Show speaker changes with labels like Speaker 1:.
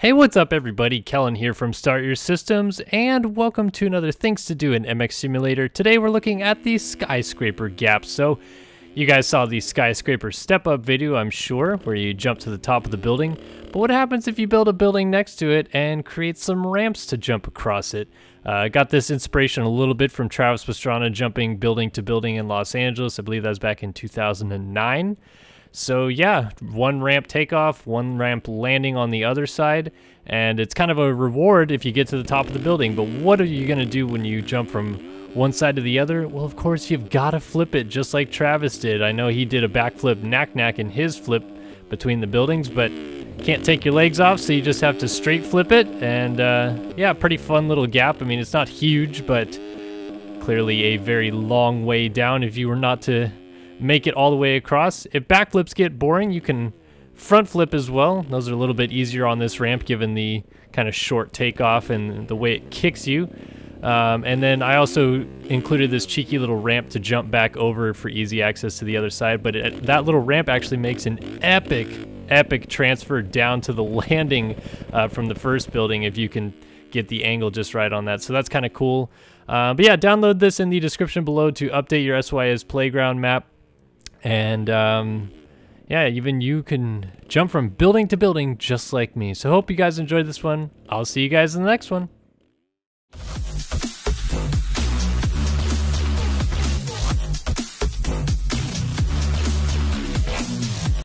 Speaker 1: Hey, what's up everybody? Kellen here from Start Your Systems, and welcome to another Things to Do in MX Simulator. Today we're looking at the skyscraper gap. So, you guys saw the skyscraper step-up video, I'm sure, where you jump to the top of the building. But what happens if you build a building next to it and create some ramps to jump across it? Uh, I uh, got this inspiration a little bit from Travis Pastrana jumping building to building in Los Angeles. I believe that was back in 2009. So yeah, one ramp takeoff, one ramp landing on the other side, and it's kind of a reward if you get to the top of the building. But what are you gonna do when you jump from one side to the other? Well, of course, you've gotta flip it just like Travis did. I know he did a backflip nac nac in his flip between the buildings, but can't take your legs off, so you just have to straight flip it. And uh, yeah, pretty fun little gap. I mean, it's not huge, but clearly a very long way down if you were not to make it all the way across. If backflips get boring, you can front flip as well. Those are a little bit easier on this ramp given the kind of short takeoff and the way it kicks you. Um, and then I also included this cheeky little ramp to jump back over for easy access to the other side. But it, that little ramp actually makes an epic, epic transfer down to the landing uh, from the first building if you can get the angle just right on that. So that's kind of cool. Uh, but yeah, download this in the description below to update your SYS playground map. And um, yeah, even you can jump from building to building just like me. So hope you guys enjoyed this one. I'll see you guys in the next one.